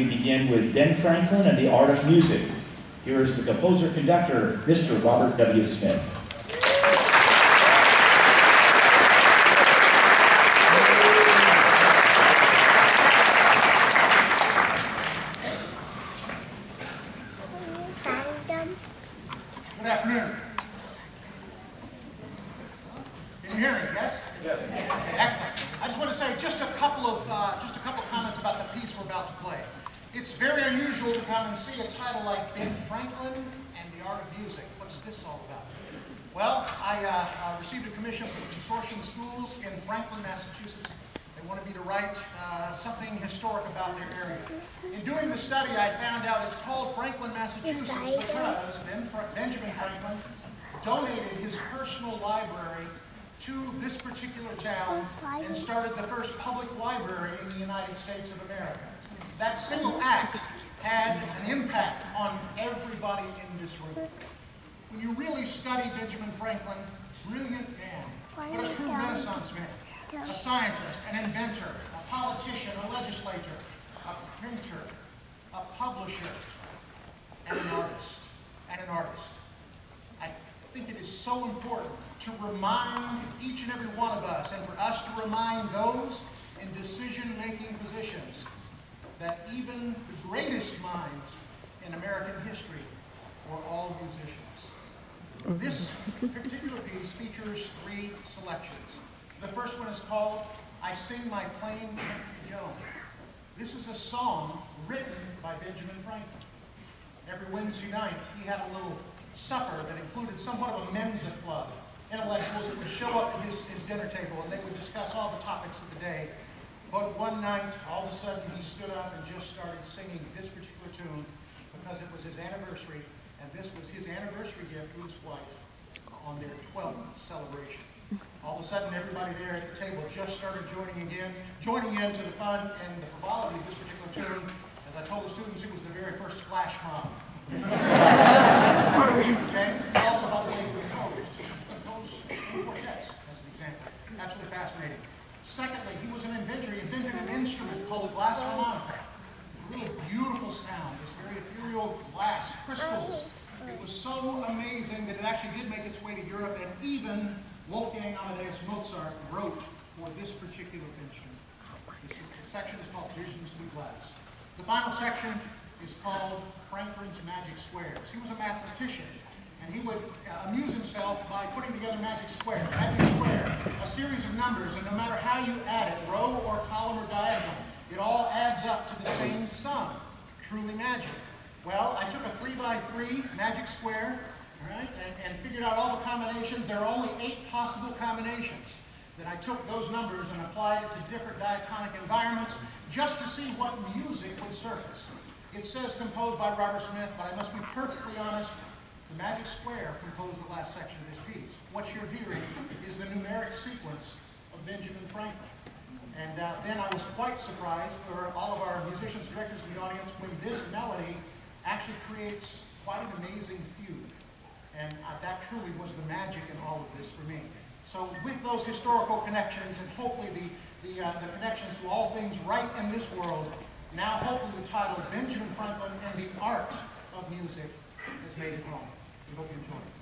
we begin with Ben Franklin and the Art of Music. Here is the composer-conductor, Mr. Robert W. Smith. Excellent. I just want to say just a couple of uh, just a couple of comments about the piece we're about to play. It's very unusual to come and see a title like Ben Franklin and the Art of Music. What's this all about? Well, I uh, uh, received a commission from the Consortium Schools in Franklin, Massachusetts. They wanted me to write uh, something historic about their area. In doing the study, I found out it's called Franklin, Massachusetts because ben Fra Benjamin Franklin donated his personal library to this particular town and started the first public library in the United States of America. That single act had an impact on everybody in this room. When you really study Benjamin Franklin, brilliant man, but a true Renaissance man, a scientist, an inventor, a politician, a legislator, a printer, a publisher, and an artist, and an artist. I think it is so important to remind each and every one of us, and for us to remind those in decision-making positions, that even the greatest minds in American history were all musicians. This particular piece features three selections. The first one is called I Sing My Plain Country Joan. This is a song written by Benjamin Franklin. Every Wednesday night, he had a little supper that included somewhat of a Mensa club. Intellectuals would show up at his, his dinner table and they would discuss all the topics of the day. But one night, all of a sudden, he stood up and just started singing this particular tune because it was his anniversary, and this was his anniversary gift to his wife on their 12th celebration. All of a sudden, everybody there at the table just started joining again, joining in to the fun and the frivolity of this particular tune. As I told the students, it was the very first flash mob. okay? Also, by the way, he composed. Composed quartets, as an example. Absolutely fascinating. Secondly, he was an inventor. He invented an instrument called a glass harmonica. A really beautiful sound, this very ethereal glass, crystals. It was so amazing that it actually did make its way to Europe, and even Wolfgang Amadeus Mozart wrote for this particular instrument. This, this section is called Visions Through Glass. The final section is called Franklin's Magic Squares. He was a mathematician, and he would uh, amuse himself by putting together magic square. Magic square, a series of numbers, and no matter how you add it, row or column or diagonal, it all adds up to the same sum. Truly magic. Well, I took a three by three magic square, all right, and, and figured out all the combinations. There are only eight possible combinations. Then I took those numbers and applied it to different diatonic environments just to see what music would surface. It says composed by Robert Smith, but I must be perfectly honest, the magic square composed the last section of this piece. What you're hearing is the numeric sequence of Benjamin Franklin. And uh, then I was quite surprised for all of our musicians, directors in the audience, when this melody actually creates quite an amazing fugue. And uh, that truly was the magic in all of this for me. So with those historical connections and hopefully the, the, uh, the connections to all things right in this world, now hopefully the title of Benjamin Franklin and the Art of Music has made it home. We hope you enjoy